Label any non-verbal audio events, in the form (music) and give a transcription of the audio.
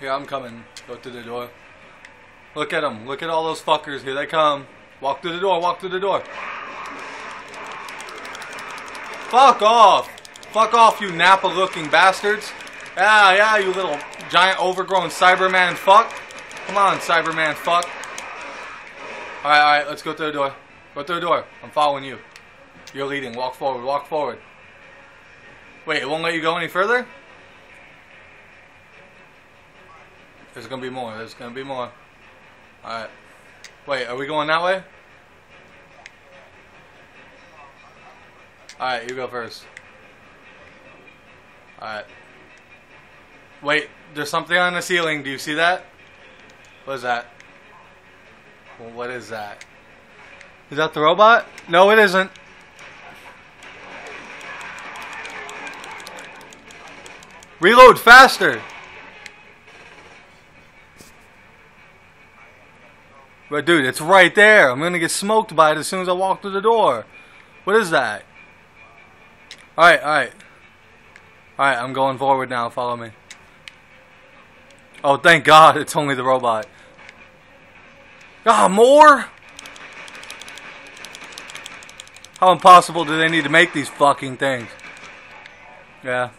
Here, I'm coming. Go through the door. Look at them. Look at all those fuckers. Here they come. Walk through the door. Walk through the door. Fuck off. Fuck off, you Napa looking bastards. Yeah, yeah, you little giant overgrown Cyberman fuck. Come on, Cyberman fuck. Alright, alright, let's go through the door. Go through the door. I'm following you. You're leading. Walk forward. Walk forward. Wait, it won't let you go any further? There's gonna be more. There's gonna be more. Alright. Wait, are we going that way? Alright, you go first. Alright. Wait, there's something on the ceiling. Do you see that? What is that? What is that? Is that the robot? No, it isn't. Reload faster! But dude, it's right there. I'm gonna get smoked by it as soon as I walk through the door. What is that? Alright, alright. Alright, I'm going forward now. Follow me. Oh, thank God, (laughs) it's only the robot. Ah, more? How impossible do they need to make these fucking things? Yeah.